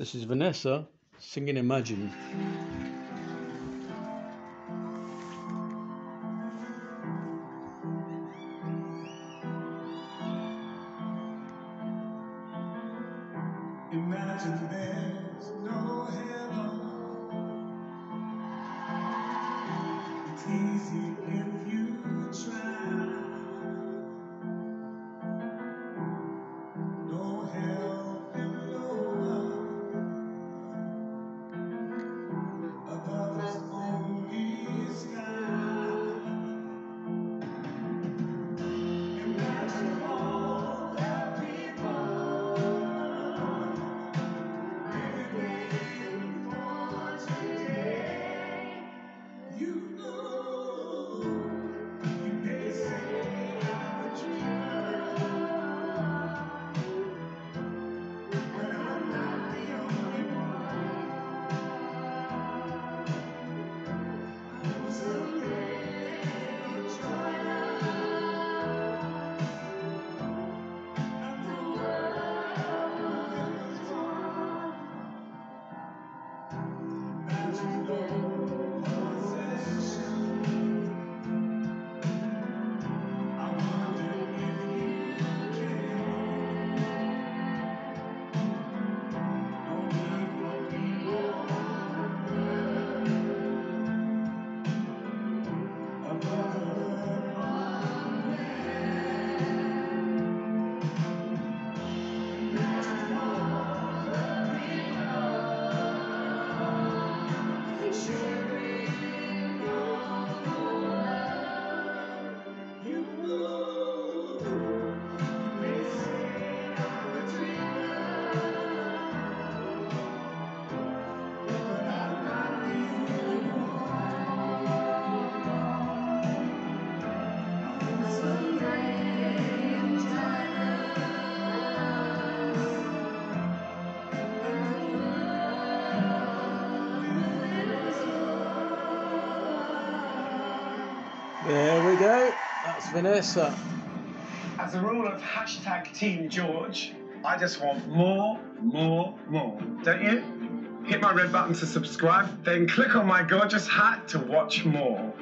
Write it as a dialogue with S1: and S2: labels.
S1: This is Vanessa singing Imagine.
S2: Imagine there's no. It's easy if Imagine no
S1: There we go. That's Vanessa.
S3: As a rule of hashtag Team George, I just want more, more, more. Don't you? Hit my red button to subscribe, then click on my gorgeous hat to watch more.